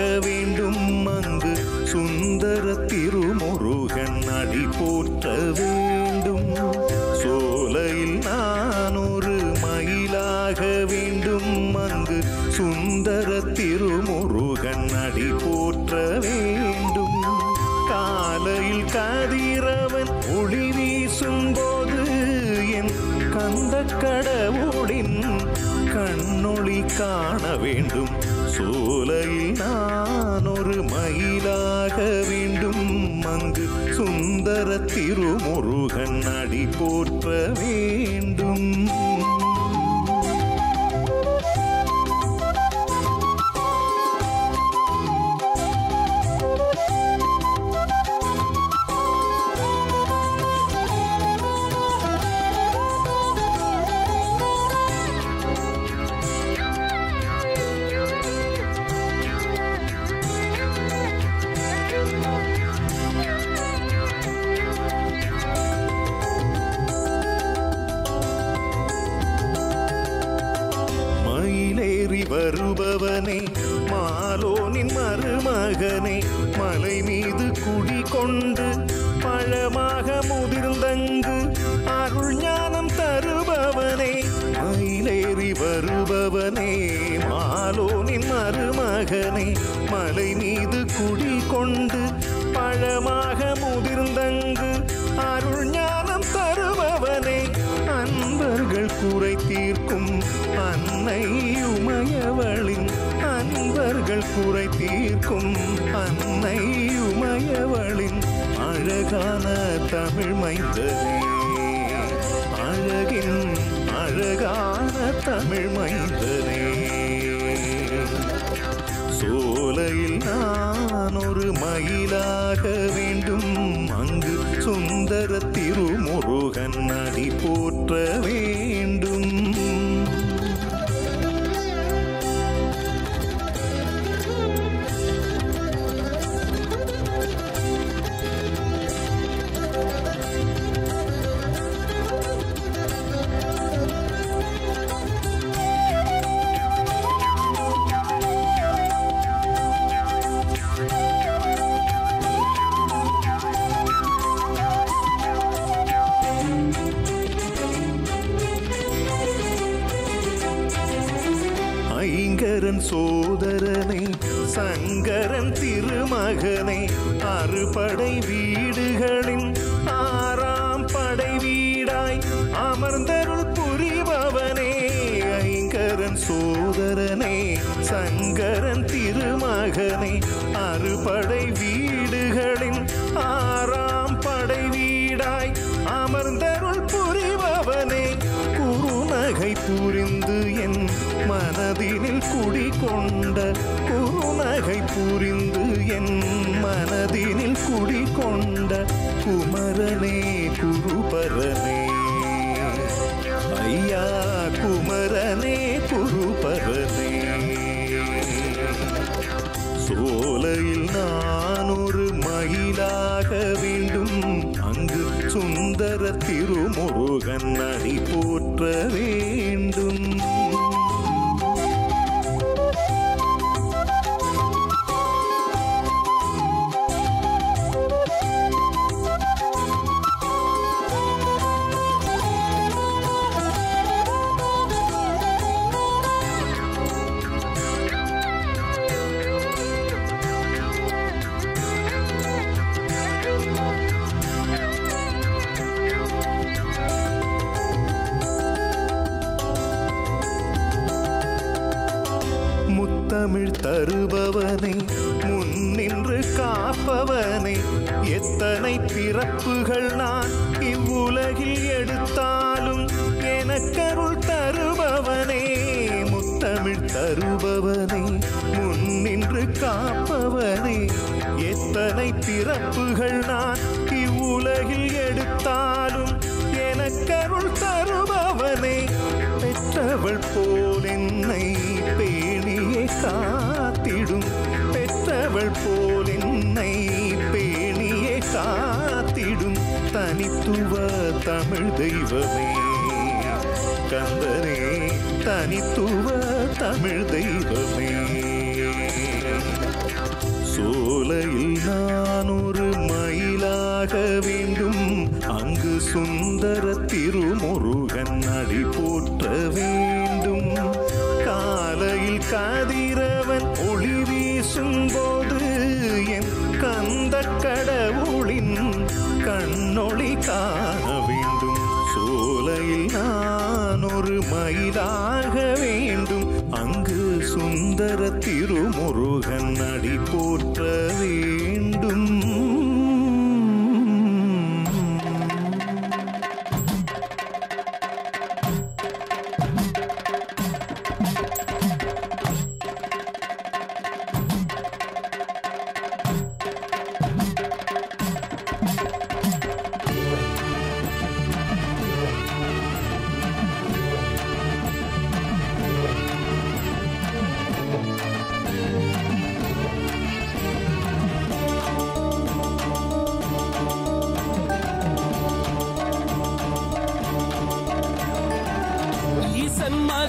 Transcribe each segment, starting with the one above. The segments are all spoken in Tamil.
ஆகவே அங்கு சுந்தர திருமுருகன் அடி போற்ற வேண்டும். வருபவனே மாலோனின் மருமகனே மலை மீது குடி கொண்டு பழமாக முதிர்ந்தங்கு அருள் ஞானம் தருபவனே மயிலேறி வருபவனே மாலோனின் மருமகனே மலை மீது குடி கொண்டு பழமாக முதிர்ந்தங்கு குறை தீர்க்கும் அன்னை உமையவளின் அன்பர்கள் குறை தீர்க்கும் அன்னை உமையவளின் அழகான தமிழ் மைந்தனே. அழகின் அழகான தமிழ் மைந்தனே. சோலையில் நான் ஒரு மயிலாக வேண்டும். அங்கு சுந்தர திருமுருகன் அடி போற்றவே. அறுபடை வீடுகளின் ஆறாம் படை வீடாய் அமர்ந்தருள் புரிபவனே ஐங்கரன் சோதரனே சங்கரன் திருமகனை. அறுபடை வீடுகளின் ஆறாம் படை வீடாய் அமர்ந்தருள் குமரனே குருபரனே. ஐயா குமரனே குருபரனே. சோலையில் நான் ஒரு மயிலாக வேண்டும். அங்கு சுந்தர திருமுருகன் அடி போற்றவே முத்தமிழ் தருபவனே முன்னின்று காப்பவனே எத்தனை பிறப்புகள் நான் இவ்வுலகில் எடுத்தாலும் எனக்கருள் தருபவனே. முத்தமிழ் தருபவனே முன்னின்று காப்பவனே எத்தனை பிறப்புகள் நான் இவ்வுலகில் எடுத்தாலும் எனக்கருள் தருபவனே. பெற்றவள் போல் என்னை பேணியே கா காத்திடும் பெற்றவள் போல் என்னை பேணியே காத்திடும். தனித்துவ தமிழ் தெய்வமே. கந்தனே தனித்துவ தமிழ் தெய்வமே. சோலையில் நான் ஒரு மயிலாக வேண்டும். அங்கு சுந்தர திருமுருகன் அடி போற்ற வேண்டும். காலையில் கதிரவன் சுந்தர திருமுருகன் அடி போற்ற வேண்டும்.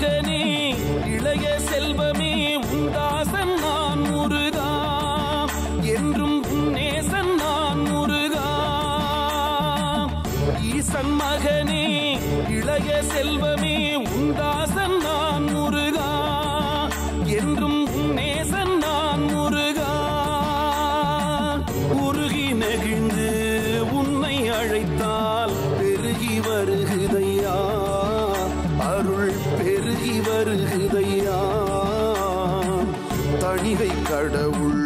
மகனே இளைய செல்வமே உண்டாசன் நான் முருகா. என்றும் உன்னேசன் நான் முருகா. ஈசன் மகனே இளைய செல்வமே வருகுதையா தணிகை கடவுள்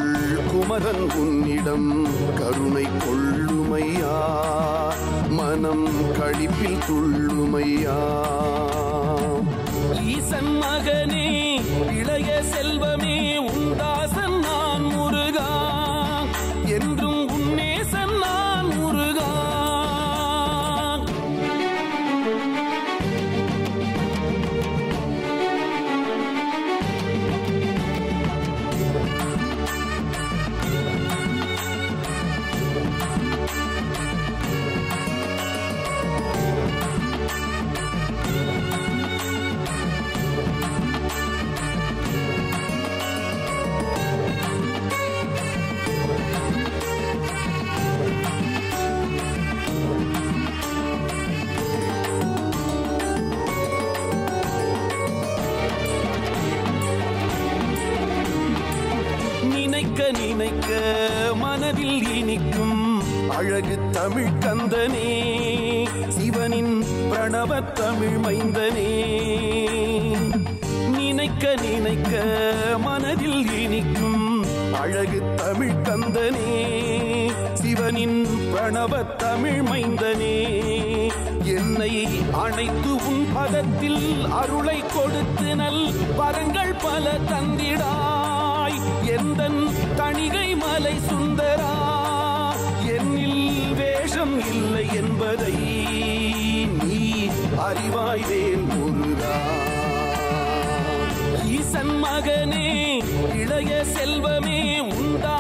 குமரன் உன்னிடம் கருணை கொள்ளுமையா? மனம் கழிப்பில் துள்ளுமையா? ஈசன் மகனே இளைய செல்வமே உண்டாசன் நான் முருகா. என்றும் தமிழ் கந்தனே சிவனின் பிரணவ தமிழ் மைந்தனே. நினைக்க நினைக்க மனதில் இனிக்கும் அழகு தமிழ் கந்தனே சிவனின் பிரணவ தமிழ் மைந்தனே. என்னை அணைத்து உன் பதத்தில் அருளை கொடுத்து நல் வரங்கள் பல தந்திடாய். எந்தன் தணிகை மலை சுந்தரா வேஷம் இல்லை என்பதை நீ அறிவாய்தேன் முருகா ஈசன் மகனே இளைய செல்வமே உண்டா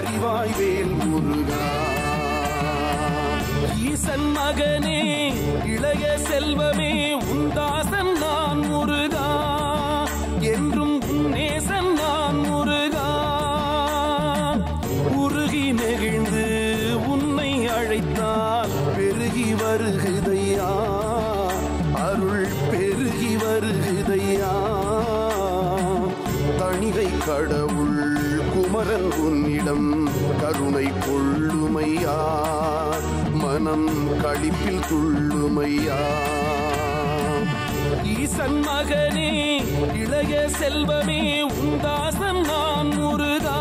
அறிவாய் வேல் முருகா. ஈசன் மகனே இளைய செல்வமே உந்தாசன் நான் முருகன் கொள்ளுமையா மனம் கழிப்பில் துள்ளுமையா. ஈசன் மகனே இளைய செல்வமே உந்தாசன் நான் முருகாம்